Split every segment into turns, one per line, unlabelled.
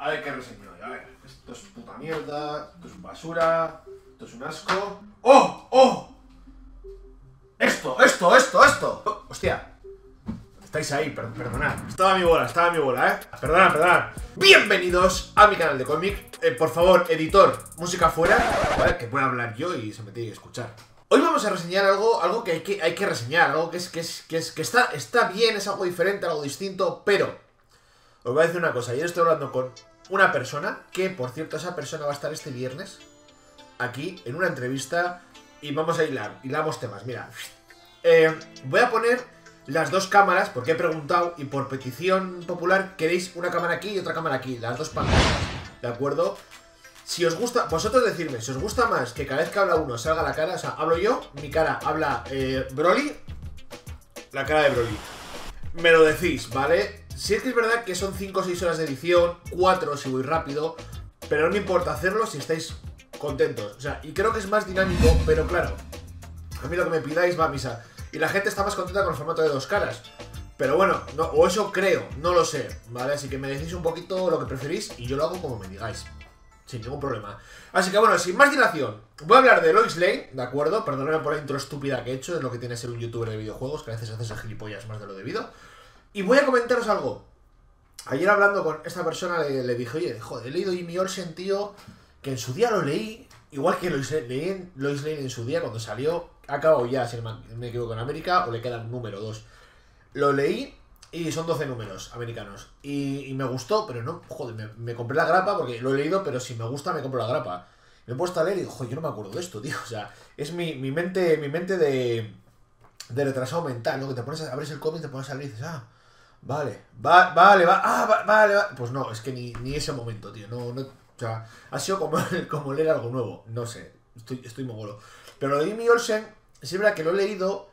A ver qué reseño. A ver, esto es puta mierda, esto es basura, esto es un asco. ¡Oh! ¡Oh! Esto, esto, esto, esto. Oh, hostia. Estáis ahí, per- perdonad. Estaba a mi bola, estaba a mi bola, ¿eh? Perdonad, perdonad. Bienvenidos a mi canal de cómic. Eh, por favor, editor, música fuera. ¿Vale? Que pueda hablar yo y se me tiene que escuchar. Hoy vamos a reseñar algo, algo que hay que, hay que reseñar, algo que es, que es, que es, que está, está bien, es algo diferente, algo distinto, pero os voy a decir una cosa. Ayer estoy hablando con una persona, que por cierto, esa persona va a estar este viernes aquí en una entrevista y vamos a hilar, hilamos temas. Mira, eh, voy a poner las dos cámaras porque he preguntado y por petición popular queréis una cámara aquí y otra cámara aquí, las dos pantallas, ¿de acuerdo? Si os gusta, vosotros decirme, si os gusta más que cada vez que habla uno salga la cara, o sea, hablo yo, mi cara habla eh, Broly, la cara de Broly. Me lo decís, ¿vale? Si es que es verdad que son 5 o 6 horas de edición, 4 si voy rápido, pero no me importa hacerlo si estáis contentos. O sea, y creo que es más dinámico, pero claro, a mí lo que me pidáis va a misa. Y la gente está más contenta con el formato de dos caras. Pero bueno, no, o eso creo, no lo sé, ¿vale? Así que me decís un poquito lo que preferís y yo lo hago como me digáis. Sin ningún problema. Así que bueno, sin más dilación, voy a hablar de Lois Lane, ¿de acuerdo? Perdonadme por la intro estúpida que he hecho, es lo que tiene ser un youtuber de videojuegos, que a veces haces a gilipollas más de lo debido. Y voy a comentaros algo. Ayer hablando con esta persona le, le dije, oye, joder, he leído Jimmy Olsen, tío, que en su día lo leí, igual que Lois, en- Lois Lane en su día cuando salió, ha ya, si no me equivoco, en América, o le queda un número 2. Lo leí y son 12 números americanos. Y, me gustó, pero no, joder, me, me compré la grapa porque lo he leído, pero si me gusta me compro la grapa. Me he puesto a leer y digo, joder, yo no me acuerdo de esto, tío. O sea, es mi, mi mente, mi mente de, de retrasado mental, ¿no? Que te pones a, abres el cómic, te pones a leer y dices, ah, vale, va, vale, va, ah, va- vale, va. Pues no, es que ni, ni ese momento, tío. No, no, o sea, ha sido como, como leer algo nuevo. No sé, estoy, estoy mogolo. Pero lo de Jimmy Olsen, es verdad que lo he leído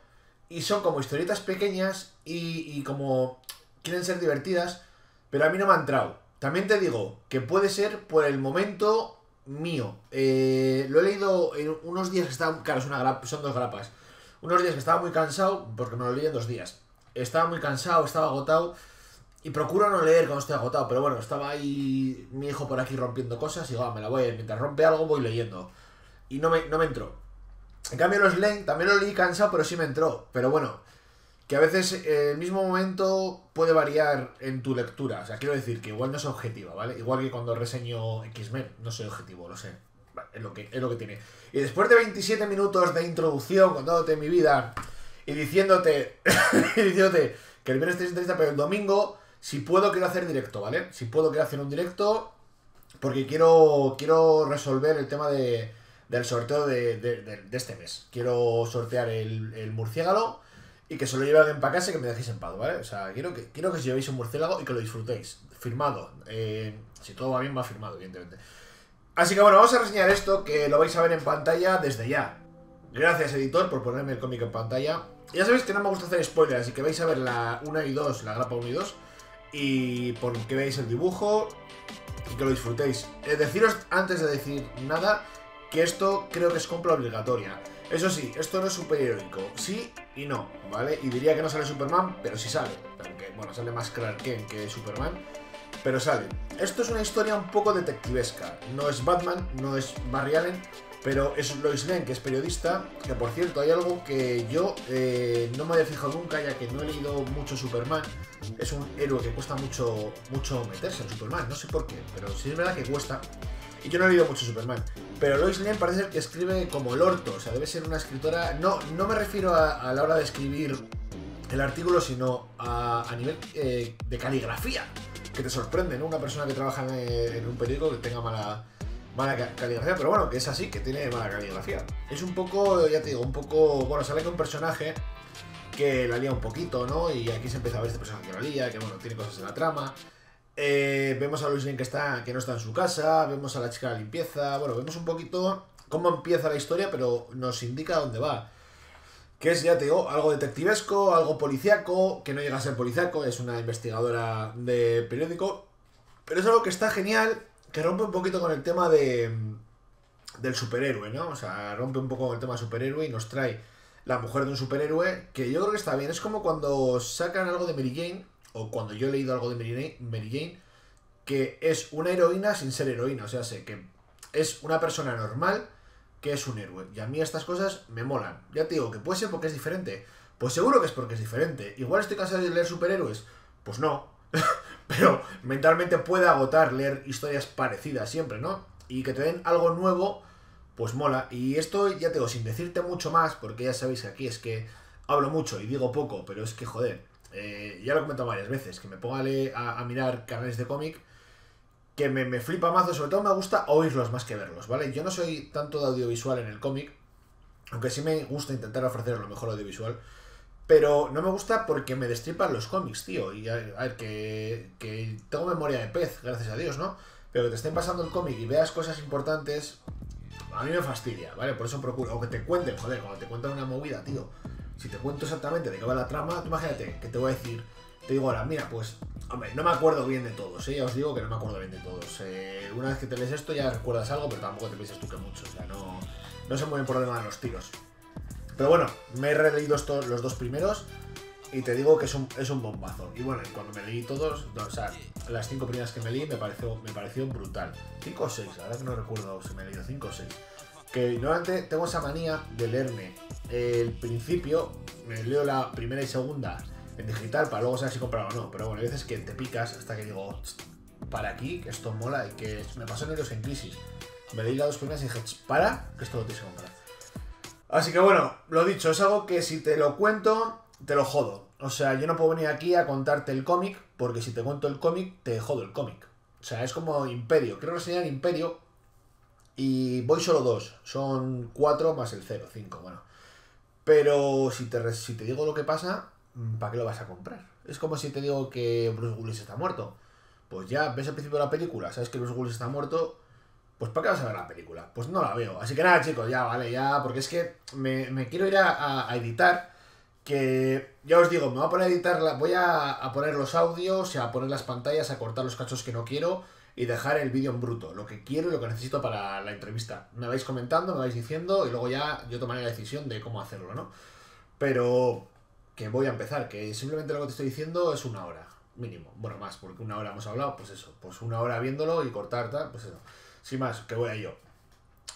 y son como historietas pequeñas y, como quieren ser divertidas, pero a mí no me ha entrado. También te digo que puede ser por el momento mío. Eh, lo he leído en unos días que estaban, claro, una son dos grapas. Unos días que estaba muy cansado, porque me lo leí en dos días. Estaba muy cansado, estaba agotado. Y procuro no leer cuando estoy agotado, pero bueno, estaba ahí mi hijo por aquí rompiendo cosas y digo, ah, me la voy, a- mientras rompe algo voy leyendo. Y no me, no me entró. En cambio, los Lane también lo leí cansado, pero sí me entró. Pero bueno, que a veces eh, el mismo momento puede variar en tu lectura. O sea, quiero decir que igual no es objetiva, ¿vale? Igual que cuando reseño X-Men, no soy objetivo, lo sé. Es lo, que, es lo que tiene. Y después de 27 minutos de introducción contándote mi vida y diciéndote, diciéndote que el viernes tenéis entrevista, pero el domingo, si puedo, quiero hacer directo, ¿vale? Si puedo, quiero hacer un directo porque quiero, quiero resolver el tema de, del sorteo de, de- este mes. Quiero sortear el, el murciélago y que se lo lleve alguien para casa y que me dejéis en paz, ¿vale? O sea, quiero que, quiero que os llevéis un murciélago y que lo disfrutéis. Firmado. Eh, si todo va bien, va firmado, evidentemente. Así que bueno, vamos a reseñar esto que lo vais a ver en pantalla desde ya. Gracias, editor, por ponerme el cómic en pantalla. Ya sabéis que no me gusta hacer spoilers, así que vais a ver la 1 y 2, la grapa 1 y 2. Y por que veáis el dibujo y que lo disfrutéis. Eh, deciros antes de decir nada que esto creo que es compra obligatoria. Eso sí, esto no es superheroico. Sí y no, ¿vale? Y diría que no sale Superman, pero sí sale. Aunque, bueno, sale más Clark Kent que Superman. Pero sale. Esto es una historia un poco detectivesca. No es Batman, no es Barry Allen, pero es Lois Lane, que es periodista. Que por cierto, hay algo que yo eh, no me había fijado nunca, ya que no he leído mucho Superman. Es un héroe que cuesta mucho, mucho meterse en Superman, no sé por qué, pero sí es verdad que cuesta. Y yo no he leído mucho Superman. Pero Lois Lane parece ser que escribe como el orto, o sea, debe ser una escritora. No, no me refiero a, la hora de escribir el artículo, sino a, a nivel eh, de caligrafía. Que te sorprende, ¿no? Una persona que trabaja en, en un periódico que tenga mala, mala ca- caligrafía, pero bueno, que es así, que tiene mala caligrafía. Es un poco, ya te digo, un poco. Bueno, sale que un personaje que la lía un poquito, ¿no? Y aquí se empieza a ver este personaje que la lía, que bueno, tiene cosas en la trama. Eh, vemos a Luis Lane que, está, que no está en su casa, vemos a la chica de la limpieza, bueno, vemos un poquito cómo empieza la historia, pero nos indica dónde va. Que es, ya te digo, algo detectivesco, algo policíaco, que no llega a ser policíaco, es una investigadora de periódico, pero es algo que está genial, que rompe un poquito con el tema de del superhéroe, ¿no? O sea, rompe un poco con el tema superhéroe y nos trae la mujer de un superhéroe, que yo creo que está bien. Es como cuando sacan algo de Mary Jane, o cuando yo he leído algo de Mary Jane que es una heroína sin ser heroína. O sea, sé que es una persona normal que es un héroe. Y a mí estas cosas me molan. Ya te digo que puede ser porque es diferente. Pues seguro que es porque es diferente. Igual estoy cansado de leer superhéroes. Pues no. Pero mentalmente puede agotar leer historias parecidas siempre, ¿no? Y que te den algo nuevo, pues mola. Y esto ya te digo, sin decirte mucho más, porque ya sabéis que aquí es que hablo mucho y digo poco, pero es que joder, eh, ya lo he comentado varias veces, que me ponga a, a mirar canales de cómic que me, me, flipa mazo, sobre todo me gusta oírlos más que verlos, ¿vale? Yo no soy tanto de audiovisual en el cómic, aunque sí me gusta intentar ofrecer lo mejor audiovisual, pero no me gusta porque me destripan los cómics, tío. Y a, ver, que, tengo memoria de pez, gracias a Dios, ¿no? Pero que te estén pasando el cómic y veas cosas importantes, a mí me fastidia, ¿vale? Por eso procuro, o que te cuenten, joder, cuando te cuentan una movida, tío. Si te cuento exactamente de qué va la trama, imagínate que te voy a decir, te digo ahora, mira, pues, hombre, no me acuerdo bien de todos, ¿eh? ya os digo que no me acuerdo bien de todos. Eh, una vez que te lees esto ya recuerdas algo, pero tampoco te pienses tú que mucho, o sea, no, no se mueven por dónde de los tiros. Pero bueno, me he releído estos, los dos primeros y te digo que es un, es un bombazo. Y bueno, cuando me leí todos, o sea, las cinco primeras que me leí me pareció, me pareció brutal. Cinco o seis, ahora que no recuerdo si me he leído cinco o seis. Que normalmente tengo esa manía de leerme el principio, me leo la primera y segunda en digital para luego saber si comprar o no. Pero bueno, hay veces que te picas hasta que digo, para aquí, que esto mola y que me pasó en Heroes en Crisis. Me leí las dos primeras y dije, para, que esto lo tienes que comprar. Así que bueno, lo dicho, es algo que si te lo cuento, te lo jodo. O sea, yo no puedo venir aquí a contarte el cómic, porque si te cuento el cómic, te jodo el cómic. O sea, es como Imperio. Quiero reseñar Imperio y voy solo dos. Son cuatro más el cero, cinco, bueno. Pero si te, si te digo lo que pasa, ¿para qué lo vas a comprar? Es como si te digo que Bruce Willis está muerto. Pues ya ves al principio de la película, sabes que Bruce Willis está muerto, pues ¿para qué vas a ver la película? Pues no la veo. Así que nada, chicos, ya, vale, ya, porque es que me, quiero ir a, editar, que ya os digo, me voy a poner a editar, voy a, poner los audios, a poner las pantallas, a cortar los cachos que no quiero y dejar el vídeo en bruto, lo que quiero y lo que necesito para la entrevista. Me vais comentando, me vais diciendo y luego ya yo tomaré la decisión de cómo hacerlo, ¿no? Pero que voy a empezar, que simplemente lo que te estoy diciendo es una hora, mínimo. Bueno, más, porque una hora hemos hablado, pues eso, pues una hora viéndolo y cortar, tal, pues eso. Sin más, que voy a yo.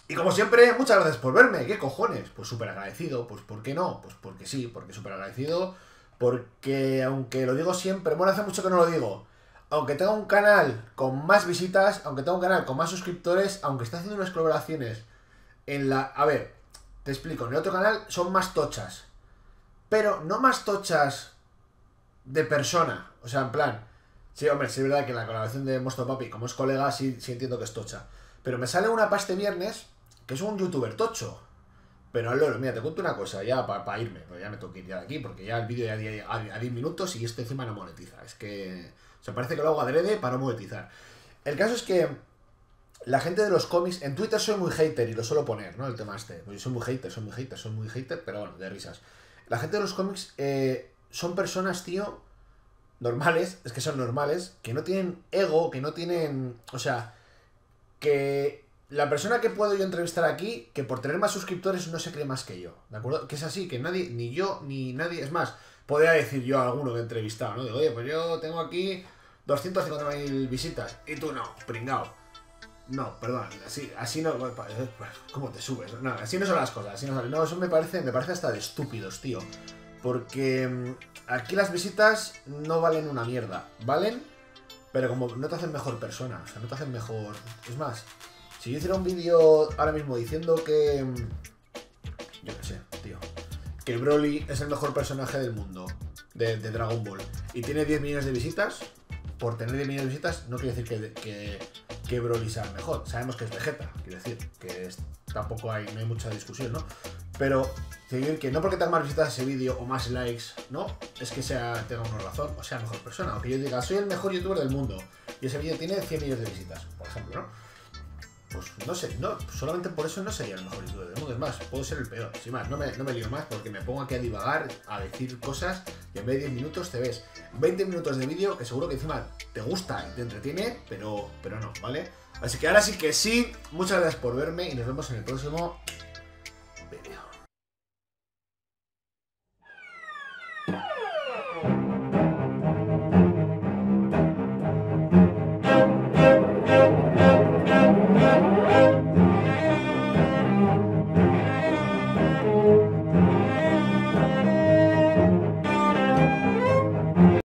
Y como siempre, muchas gracias por verme. ¿Qué cojones? Pues súper agradecido. Pues ¿por qué no? Pues porque sí, porque súper agradecido. Porque aunque lo digo siempre, bueno, hace mucho que no lo digo. Aunque tenga un canal con más visitas, aunque tenga un canal con más suscriptores, aunque esté haciendo unas colaboraciones en la... A ver, te explico, en el otro canal son más tochas. Pero no más tochas de persona. O sea, en plan, Sí, hombre, sí es verdad que la colaboración de Monstruo Papi, como es colega, sí, sí entiendo que es tocha. Pero me sale una paste viernes que es un youtuber tocho. Pero al mira, te cuento una cosa, ya para irme, ya me tengo que ir ya de aquí, porque ya el vídeo ya a 10 minutos y este encima no monetiza. Es que. O sea, parece que lo hago adrede para monetizar. El caso es que la gente de los cómics, en Twitter soy muy hater y lo suelo poner, ¿no? El tema este. Pues yo soy muy hater, soy muy hater, soy muy hater, pero bueno, de risas. La gente de los cómics eh, son personas, tío, normales, es que son normales, que no tienen ego, que no tienen. O sea, que la persona que puedo yo entrevistar aquí, que por tener más suscriptores no se cree más que yo, ¿de acuerdo? Que es así, que nadie, ni yo, ni nadie, es más, podría decir yo a alguno que he entrevistado, ¿no? Digo, oye, pues yo tengo aquí 250.000 visitas y tú no, pringao. No, perdón, así, así no. ¿Cómo te subes? No, así no son las cosas, así no, no eso me parece, me parece hasta de estúpidos, tío. Porque mm, aquí las visitas no valen una mierda. Valen, pero como no te hacen mejor persona. O sea, no te hacen mejor... Es más, si yo hiciera un vídeo ahora mismo diciendo que... Mm, yo qué sé, tío. Que Broly es el mejor personaje del mundo de, Dragon Ball. Y tiene 10 millones de visitas. Por tener 10 millones de visitas no quiere decir que, que, que Broly sea mejor. Sabemos que es Vegeta, quiero decir. Que tampoco hay, no hay mucha discusión, ¿no? Pero que no porque tenga más visitas ese vídeo o más likes, ¿no? Es que sea, tenga una razón o sea mejor persona. Aunque yo diga, soy el mejor youtuber del mundo y ese vídeo tiene 100 millones de visitas, por ejemplo, ¿no? Pues no sé, no, solamente por eso no sería el mejor youtuber del mundo. Es más, puedo ser el peor. Sin más, no me, no me lío más porque me pongo aquí a divagar, a decir cosas y en vez de 10 minutos te ves 20 minutos de vídeo que seguro que encima te gusta y te entretiene, pero, pero no, ¿vale? Así que ahora sí que sí, muchas gracias por verme y nos vemos en el próximo vídeo.